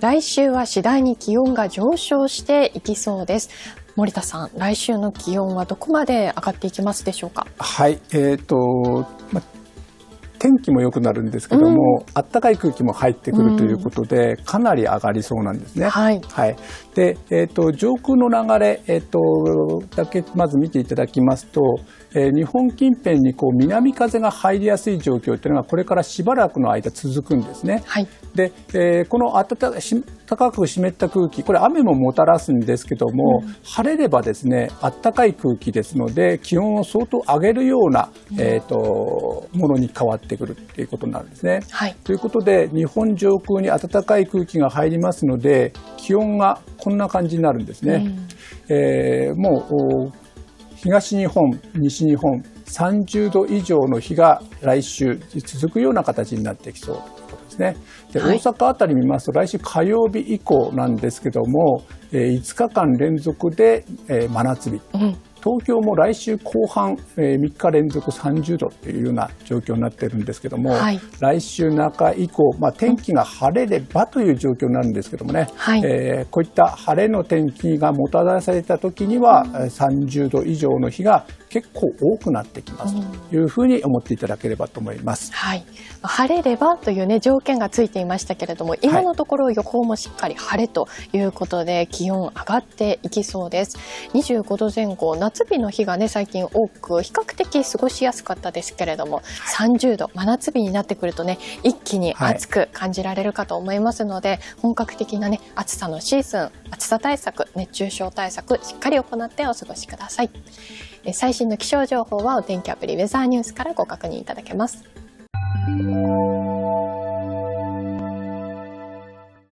来週は次第に気温が上昇していきそうです。森田さん、来週の気温はどこまで上がっていきますでしょうか？はい、えっ、ー、と、ま天気も良くなるんですけども、うん、暖かい空気も入ってくるということで、うん、かなり上がりそうなんですね。はい。はい、で、えっ、ー、と上空の流れ、えっ、ー、とだけまず見ていただきますと、えー、日本近辺にこう南風が入りやすい状況というのがこれからしばらくの間続くんですね。はい、で、えー、この暖か高く湿った空気これ雨ももたらすんですけども、うん、晴れればですね暖かい空気ですので気温を相当上げるような、うん、えーと、ものに変わってくるということになるんですね。はい、ということで日本上空に暖かい空気が入りますので気温がこんな感じになるんですね。うん、えー、もう東日本、西日本、30度以上の日が来週続くような形になってきそうということですね。で、はい、大阪あたり見ますと来週火曜日以降なんですけども、えー、5日間連続で、えー、真夏日、うん、東京も来週後半、えー、3日連続30度というような状況になっているんですけども、はい、来週中以降、まあ、天気が晴れればという状況になるんですけどもね、はい、えー、こういった晴れの天気がもたらされた時には、30度以上の日が結構多くなってきますというふうに思っていただければと思います。はい、晴れればというね条件がついていましたけれども、今のところ予報もしっかり晴れということで気温上がっていきそうです。25度前後、夏日の日がね最近多く比較的過ごしやすかったですけれども、30度真夏日になってくるとね一気に暑く感じられるかと思いますので、はい、本格的なね暑さのシーズン、暑さ対策、熱中症対策しっかり行ってお過ごしください。最新の気象情報はお天気アプリウェザーニュースからご確認いただけます。